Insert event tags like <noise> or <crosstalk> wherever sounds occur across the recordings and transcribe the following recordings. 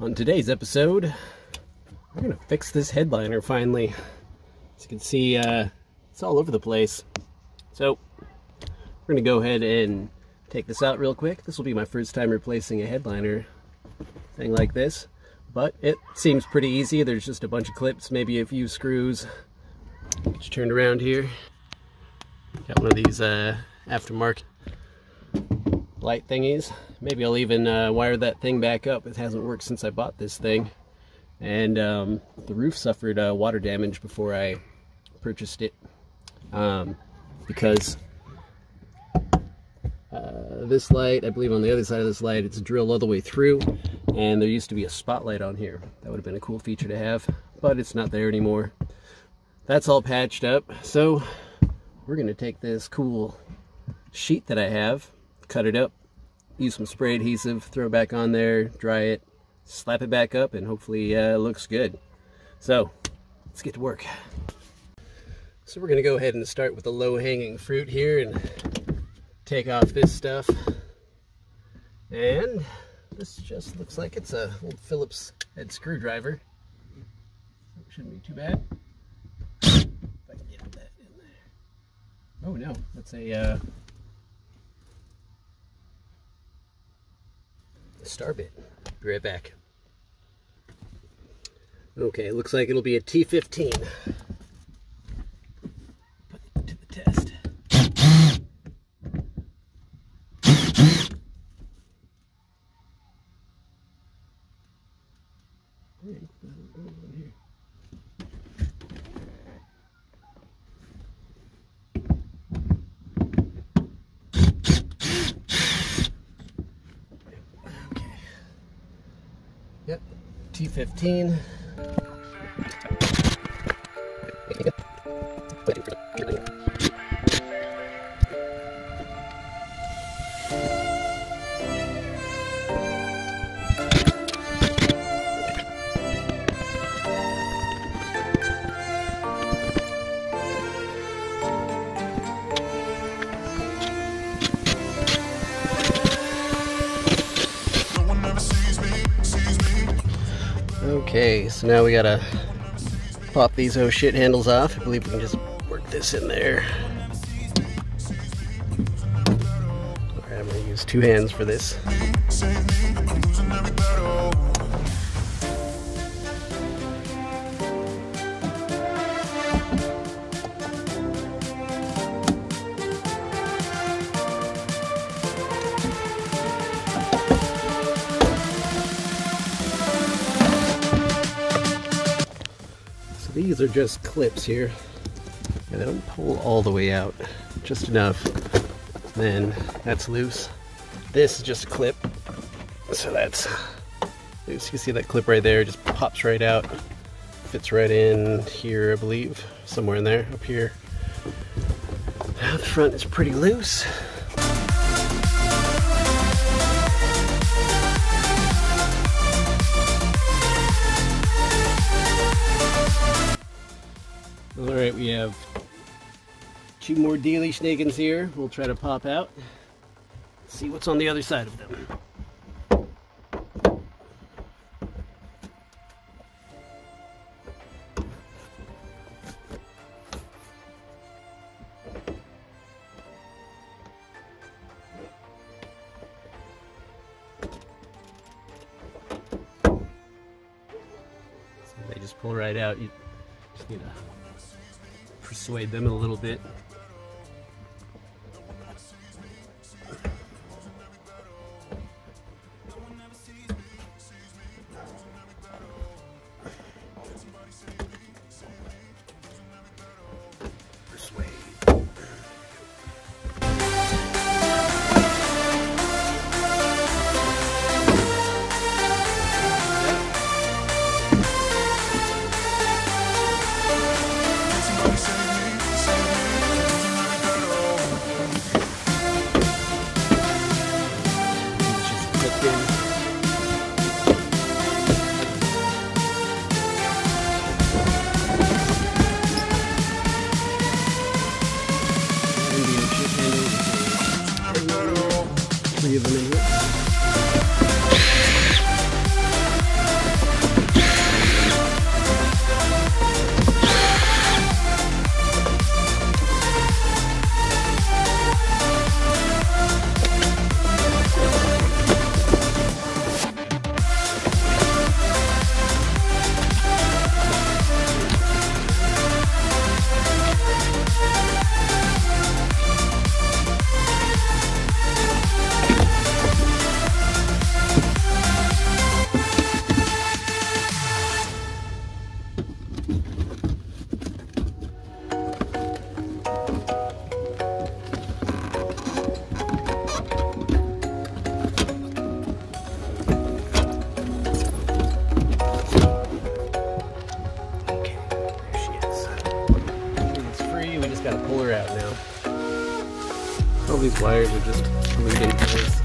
On today's episode, we're to fix this headliner finally. As you can see, uh, it's all over the place. So, we're to go ahead and take this out real quick. This will be my first time replacing a headliner thing like this. But it seems pretty easy. There's just a bunch of clips, maybe a few screws. Just turned around here. Got one of these uh, aftermarket light thingies. Maybe I'll even uh, wire that thing back up. It hasn't worked since I bought this thing. And um, the roof suffered uh, water damage before I purchased it. Um, because uh, this light, I believe on the other side of this light, it's drilled all the way through. And there used to be a spotlight on here. That would have been a cool feature to have. But it's not there anymore. That's all patched up. So we're going to take this cool sheet that I have cut it up, use some spray adhesive, throw it back on there, dry it, slap it back up, and hopefully uh, looks good. So, let's get to work. So we're going to go ahead and start with the low-hanging fruit here and take off this stuff. And this just looks like it's a old Phillips head screwdriver. Shouldn't be too bad. Oh no, that's a uh, the star bit. Be right back. Okay, looks like it'll be a T15. Put it to the test. Yep, T15. Okay, so now we gotta pop these oh shit handles off. I believe we can just work this in there. Alright, I'm gonna use two hands for this. These are just clips here. And they don't pull all the way out, just enough. Then that's loose. This is just a clip, so that's loose. You can see that clip right there, just pops right out. Fits right in here, I believe, somewhere in there, up here. Now the front is pretty loose. Alright, we have two more dealy snakins here. We'll try to pop out. See what's on the other side of them. They just pull right out. You just need to persuade them a little bit. Wires are just glued in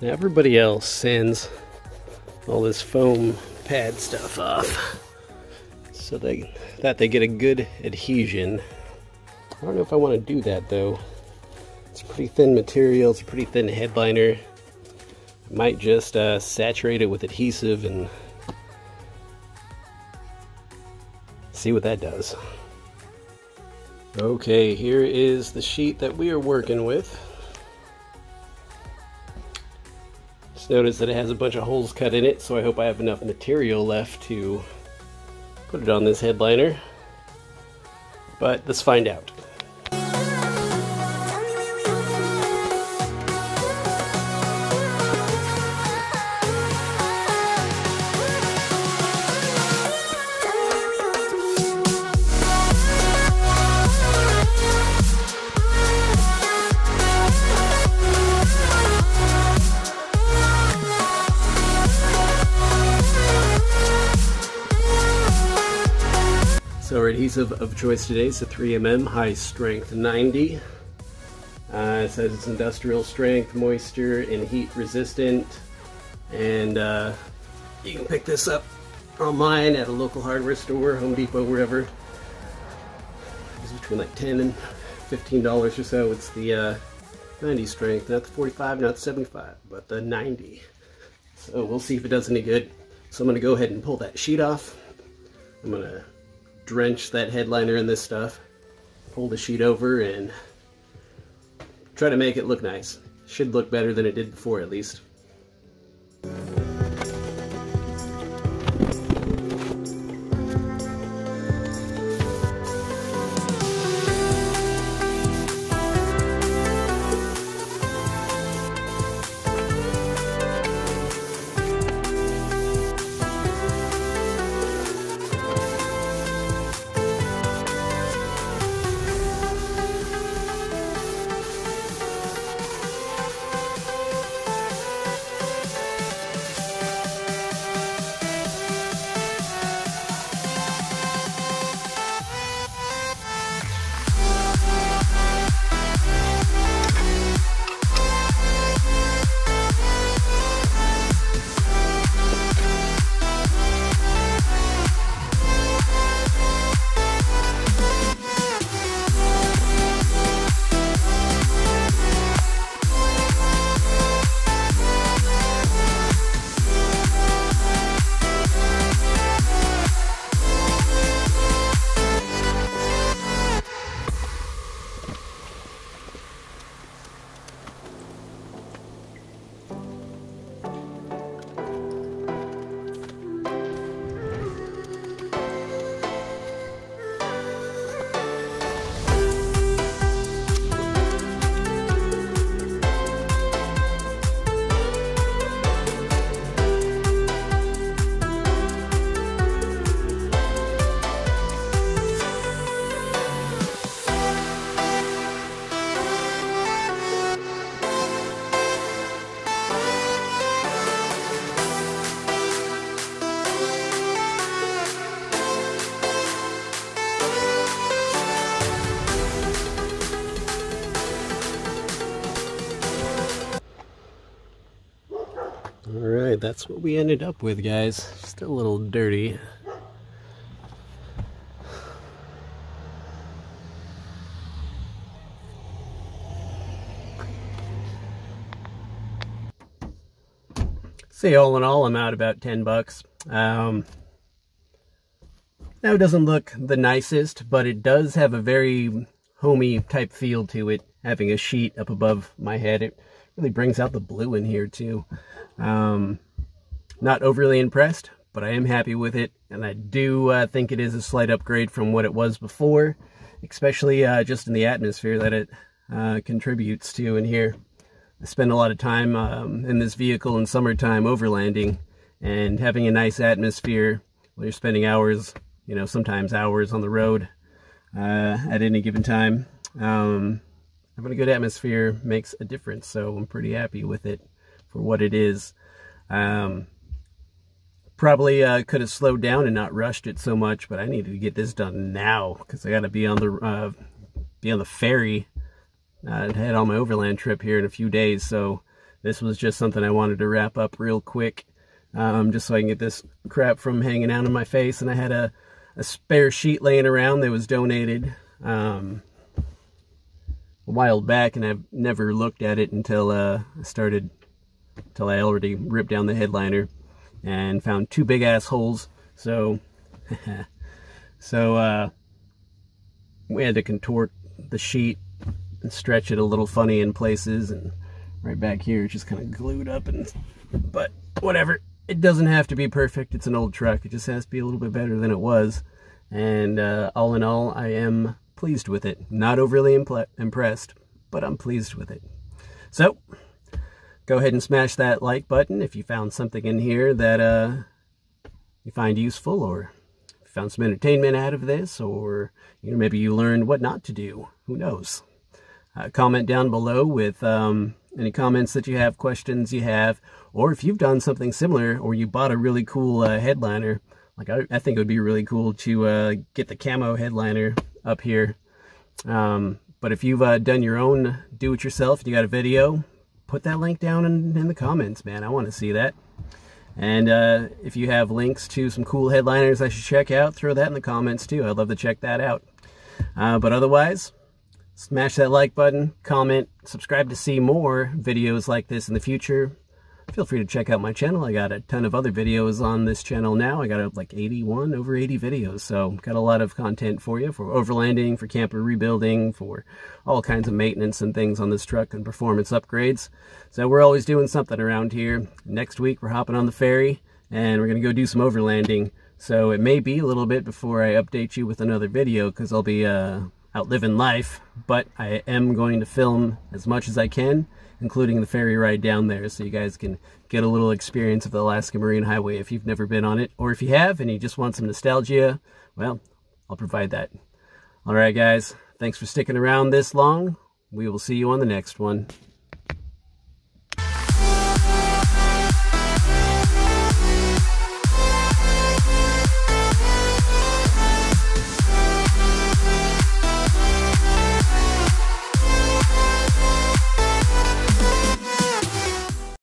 Now everybody else sends all this foam pad stuff off so they that they get a good adhesion. I don't know if I want to do that though. It's pretty thin material, it's a pretty thin headliner. I might just uh, saturate it with adhesive and see what that does. Okay, here is the sheet that we are working with. Notice that it has a bunch of holes cut in it, so I hope I have enough material left to put it on this headliner. But let's find out. Adhesive of choice today is a 3M high strength 90. Uh, it says it's industrial strength, moisture, and heat resistant. And uh, you can pick this up online at a local hardware store, Home Depot, wherever. It's between like 10 and 15 dollars or so. It's the uh, 90 strength, not the 45, not the 75, but the 90. So we'll see if it does any good. So I'm gonna go ahead and pull that sheet off. I'm gonna drench that headliner in this stuff, pull the sheet over, and try to make it look nice. Should look better than it did before, at least. Headliner, that's what we ended up with, guys. Still a little dirty. Say all in all, I'm out about 10 bucks. Um, now it doesn't look the nicest, but it does have a very homey type feel to it, having a sheet up above my head. It really brings out the blue in here too. Um, not overly impressed, but I am happy with it, and I do uh, think it is a slight upgrade from what it was before, especially uh, just in the atmosphere that it uh, contributes to in here. I spend a lot of time um, in this vehicle in summertime overlanding and having a nice atmosphere while you're spending hours, you know, sometimes hours on the road uh, at any given time. Um, having a good atmosphere makes a difference, so I'm pretty happy with it for what it is. Um, probably uh, could have slowed down and not rushed it so much, but I needed to get this done now because I got to be on the uh, be on the ferry I head on my overland trip here in a few days, so this was just something I wanted to wrap up real quick, um, just so I can get this crap from hanging out on my face. And I had a, a spare sheet laying around that was donated um, a while back, and I've never looked at it until uh, I started, until I already ripped down the headliner and found two big ass holes. So, <laughs> so uh, we had to contort the sheet and stretch it a little funny in places and right back here it's just kind of glued up and but whatever. It doesn't have to be perfect. It's an old truck. It just has to be a little bit better than it was. And uh, all in all I am pleased with it. Not overly impressed but I'm pleased with it. So go ahead and smash that like button if you found something in here that uh, you find useful or found some entertainment out of this or you know maybe you learned what not to do. Who knows? Uh, comment down below with um, any comments that you have, questions you have, or if you've done something similar or you bought a really cool uh, headliner. Like I, I, think it would be really cool to uh, get the camo headliner up here. Um, but if you've uh, done your own do-it-yourself, you got a video, put that link down in, in the comments, man. I want to see that. And uh, if you have links to some cool headliners I should check out, throw that in the comments too. I'd love to check that out. Uh, but otherwise, Smash that like button, comment, subscribe to see more videos like this in the future. Feel free to check out my channel. I got a ton of other videos on this channel now. I got like 81, over 80 videos. So got a lot of content for you for overlanding, for camper rebuilding, for all kinds of maintenance and things on this truck and performance upgrades. So we're always doing something around here. Next week we're hopping on the ferry and we're going to go do some overlanding. So it may be a little bit before I update you with another video because I'll be uh, out living life, but I am going to film as much as I can, including the ferry ride down there, so you guys can get a little experience of the Alaska Marine Highway if you've never been on it, or if you have and you just want some nostalgia, well, I'll provide that. All right, guys, thanks for sticking around this long. We will see you on the next one.